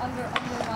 under, under my